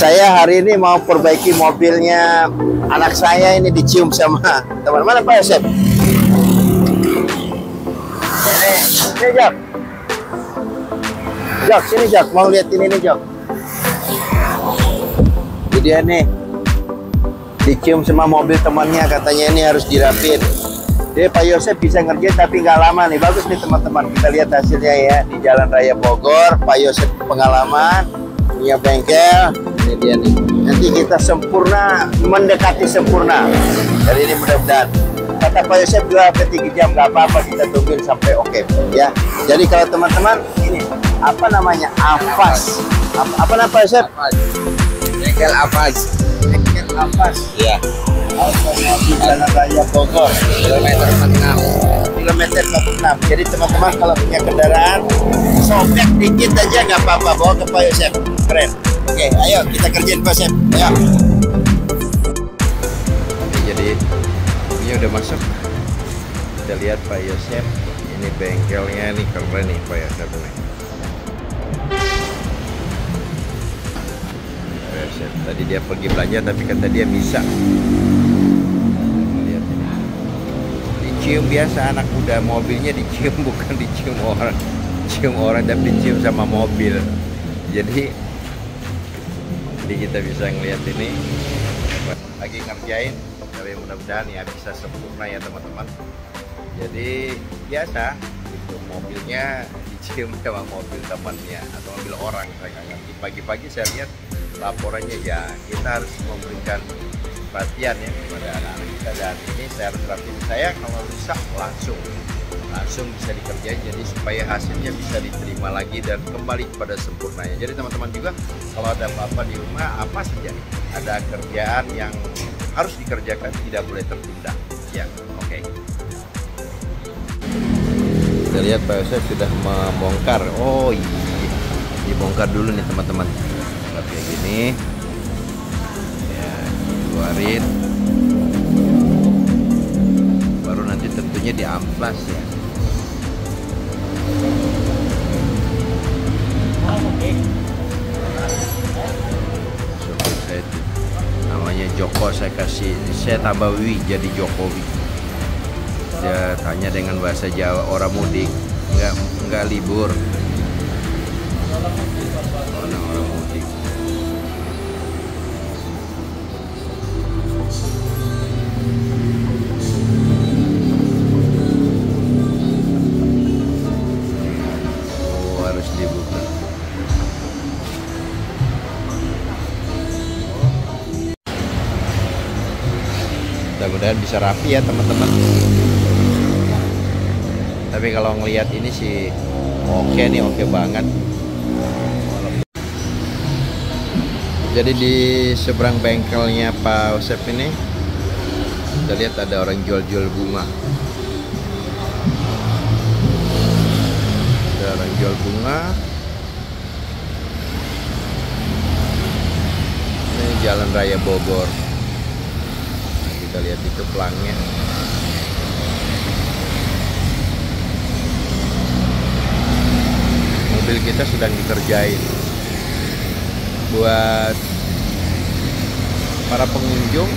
Saya hari ini mau perbaiki mobilnya anak saya ini dicium sama teman mana Pak Yosef? Ini, ini Jok. Jok, sini Jok, mau lihat ini nih Jok. Jadi dia nih dicium sama mobil temannya katanya ini harus dirapin. Jadi Pak Yosef bisa ngerjain tapi nggak lama nih. Bagus nih teman-teman. Kita lihat hasilnya ya di Jalan Raya Bogor. Pak Yosef pengalaman punya bengkel. Ini dia nih. Nanti kita sempurna mendekati sempurna. Jadi ini mudah-mudahan. Kata Pak Yosef dua tiga jam nggak apa-apa kita tungguin sampai oke ya. Jadi kalau teman-teman ini apa namanya Avas. Apa, apa nama Pak Yosef? Bengkel Avas. Bengkel Avas. Iya. Jalan Raya Bogor. Kilometer 46. kilometer 46 jadi teman-teman kalau punya kendaraan sobek dikit aja nggak apa-apa bawa ke Pak Yosef keren oke ayo kita kerjain Yosef ayo. Jadi ini udah masuk. Kita lihat Pak Yosef ini bengkelnya nih keren nih Pak Yosef nih tadi dia pergi belanja tapi kata dia bisa. Lihat ini. Dicium biasa anak muda. Mobilnya dicium bukan dicium orang. Cium orang tapi dicium sama mobil. Jadi jadi kita bisa ngelihat ini. Lagi ngerjain. Tapi mudah-mudahan ya bisa sempurna ya teman-teman. Jadi biasa. Itu mobilnya dicium sama mobil temannya atau mobil orang. Saya ngerti pagi-pagi saya lihat laporannya ya kita harus memberikan perhatian ya kepada anak-anak kita. Dan ini saya harus rapin saya kalau rusak langsung langsung bisa dikerjain jadi supaya hasilnya bisa diterima lagi dan kembali kepada sempurnanya jadi teman-teman juga kalau ada apa-apa di rumah apa saja ada kerjaan yang harus dikerjakan tidak boleh tertunda. Ya oke. Kita lihat Pak Yosef sudah membongkar. Oh iya. Dibongkar dulu nih teman-teman. Kayak gini. Ya keluarin baru nanti tentunya di amplas ya Supir saya itu namanya Joko saya kasih saya tambah Wi jadi Jokowi dia tanya dengan bahasa Jawa orang mudik nggak nggak libur. Orang Mudah-mudahan bisa rapi ya teman-teman. Tapi kalau ngelihat ini sih oke nih, oke banget. Jadi di seberang bengkelnya Pak Osep ini kita lihat ada orang jual-jual bunga. Ada orang jual bunga. Ini Jalan Raya Bogor. Lihat itu pelangnya. Mobil kita sedang dikerjain. Buat para pengunjung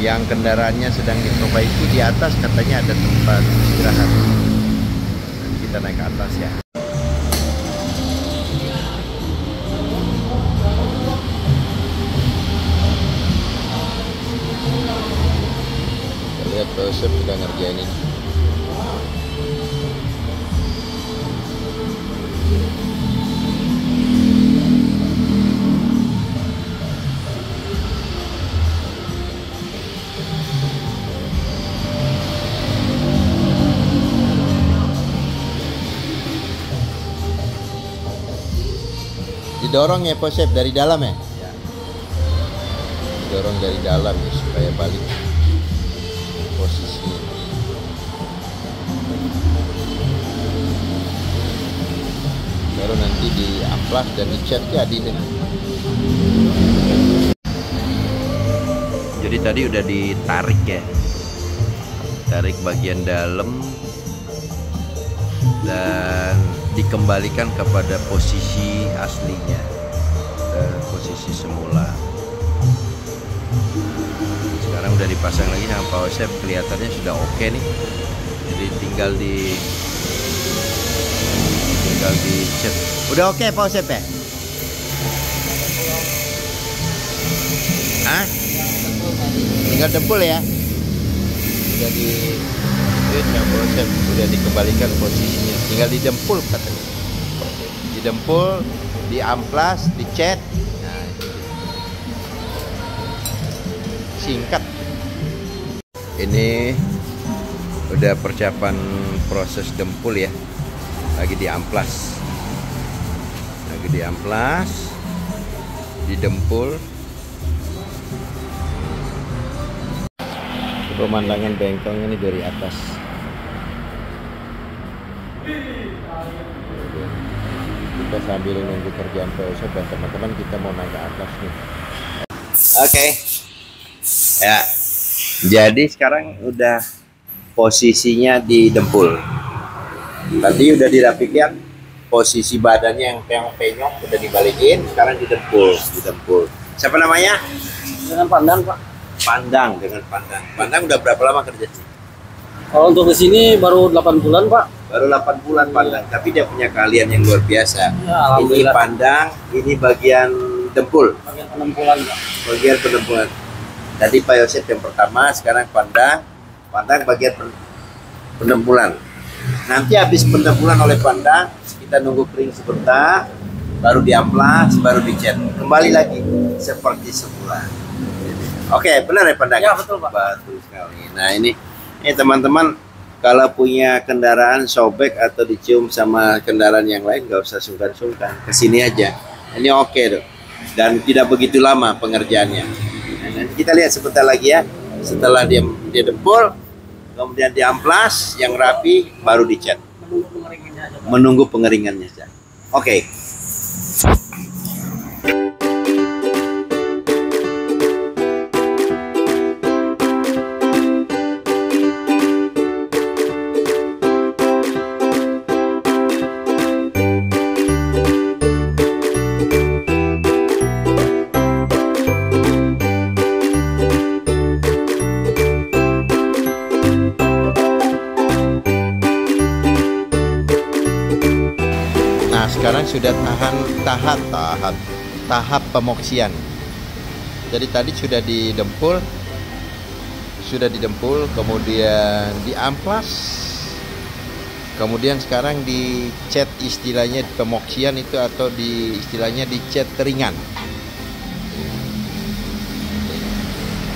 yang kendaraannya sedang diperbaiki di atas katanya ada tempat istirahat. Kita naik ke atas ya lihat Joseph sudah ngerjain ini didorong ya Posep dari dalam ya? Didorong dari dalam ya supaya balik baru nanti di amplas dan dicat jadi deh jadi tadi udah ditarik ya? Tarik bagian dalam dan dikembalikan kepada posisi aslinya posisi semula dipasang lagi sama Pak Osep kelihatannya sudah oke nih. Jadi tinggal di tinggal di cat udah oke Pak Osep ya? Hah? tinggal dempul ya? Udah di Osep udah dikembalikan posisinya. Tinggal di dempul katanya. Di dempul di singkat. Ini udah persiapan proses dempul ya. Lagi di amplas lagi di amplas di dempul pemandangan bengkongnya ini dari atas. Kita sambil nunggu kerjaan POSEP dan teman-teman kita mau naik ke atas nih. Oke ya. Jadi sekarang udah posisinya di dempul. Tadi udah dirapikan posisi badannya yang penyong-penyong udah dibalikin sekarang di dempul di dempul. Siapa namanya? Dengan pandang pak. pandang dengan pandang. Pandang udah berapa lama kerja sih Kalau untuk di sini baru 8 bulan pak. baru 8 bulan pandang tapi dia punya keahlian yang luar biasa. Ya ini pandang ini bagian dempul. Bagian penampulan pak. bagian penempuan tadi Pak Yosef yang pertama sekarang pandang pandang bagian pen- penempulan. Nanti habis penempulan oleh pandang kita nunggu kering sebentar baru diamplas baru dicat. Kembali lagi seperti semula oke benar ya pandang Ya, betul, Pak. betul sekali. Nah ini ini teman-teman kalau punya kendaraan sobek atau dicium sama kendaraan yang lain nggak usah sungkan-sungkan. Ke sini aja. Ini oke tuh dan tidak begitu lama pengerjaannya kita lihat sebentar lagi ya. Setelah dia dia dempul kemudian diamplas yang rapi baru dicat. Menunggu pengeringannya saja oke. Nah, sudah tahan tahap tahap tahap pemoksian. Jadi tadi sudah didempul, sudah didempul, kemudian diamplas, kemudian sekarang dicat istilahnya pemoksian itu atau di istilahnya dicat keringan.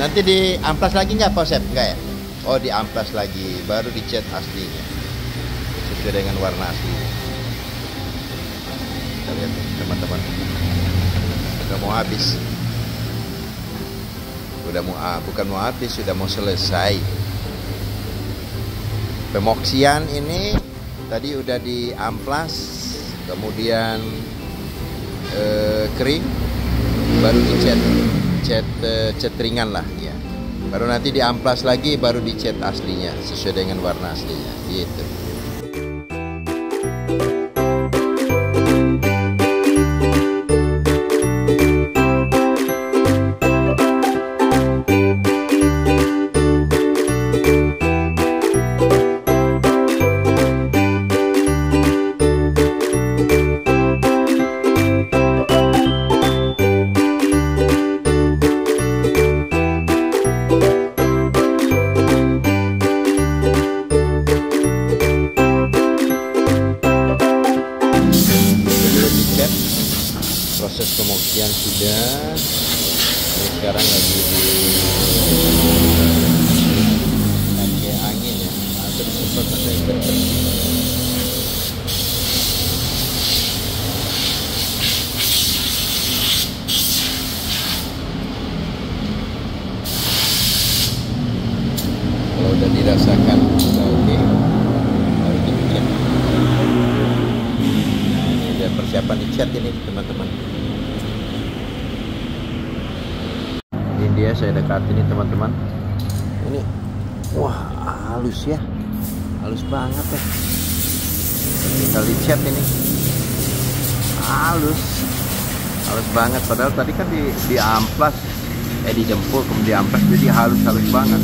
Nanti diamplas lagi nggak Posep? Nggak ya? Oh diamplas lagi, baru dicat aslinya sesuai dengan warna aslinya kita lihat teman-teman. Udah mau habis. Udah mau ah, bukan mau habis sudah mau selesai. Pemoksian ini tadi udah diamplas kemudian eh, kering baru dicat cat eh, cat ringan lah ya. Baru nanti diamplas lagi baru dicat aslinya sesuai dengan warna aslinya gitu. belum proses pemoksian sudah. Ini sekarang lagi di pakai angin ya. Atau disemprot kalau udah dirasakan oke Nah, ini teman-teman. Ini dia saya dekat ini teman-teman. Ini wah halus ya, halus banget ya. Tinggal dicat ini, halus, halus banget. Padahal tadi kan di di amplas, eh di dempul kemudian amplas jadi halus-halus banget.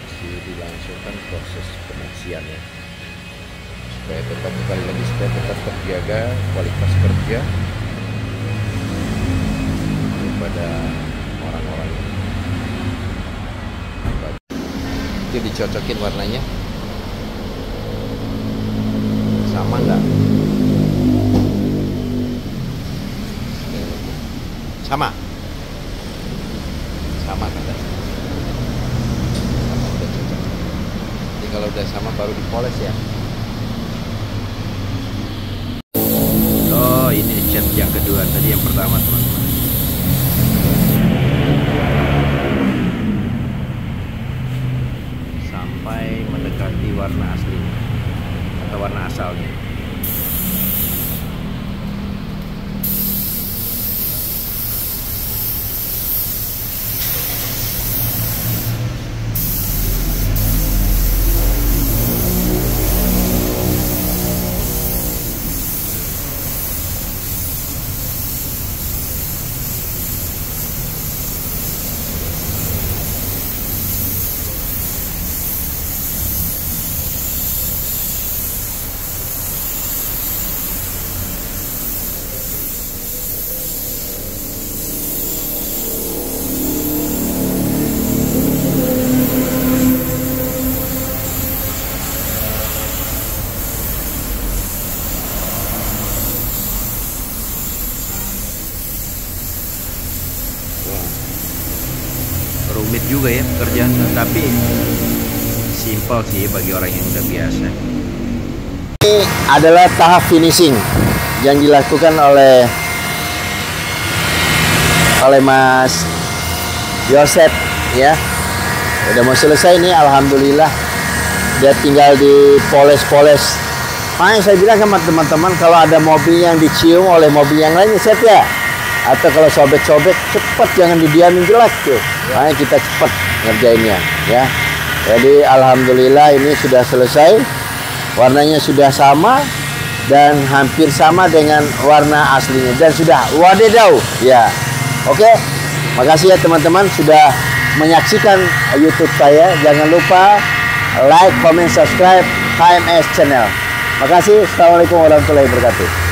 Masih dilangsungkan proses pembersihan ya. Supaya tetap lagi supaya tetap terjaga kualitas kerja daripada orang-orang. Itu dicocokin warnanya. Sama nggak? Sama. Sama kan sama udah cocok. Jadi kalau udah sama baru dipoles ya. Oh ini cat yang kedua. Tadi yang pertama teman-teman sampai mendekati warna asli atau warna asalnya Wah. rumit juga ya kerjaan tapi simpel sih bagi orang yang udah biasa Ini adalah tahap finishing yang dilakukan oleh oleh Mas Yosep ya. Udah mau selesai nih alhamdulillah. Dia tinggal dipoles-poles. Makanya saya bilang sama teman-teman kalau ada mobil yang dicium oleh mobil yang lain set ya. Atau kalau sobek-sobek cepat jangan didiamin jelek tuh. Makanya kita cepat ngerjainnya ya. Jadi alhamdulillah ini sudah selesai. Warnanya sudah sama dan hampir sama dengan warna aslinya. Dan sudah wadidaw ya. Oke? Makasih ya teman-teman sudah menyaksikan YouTube saya. Jangan lupa like comment subscribe KMS channel. Makasih. Assalamualaikum warahmatullahi wabarakatuh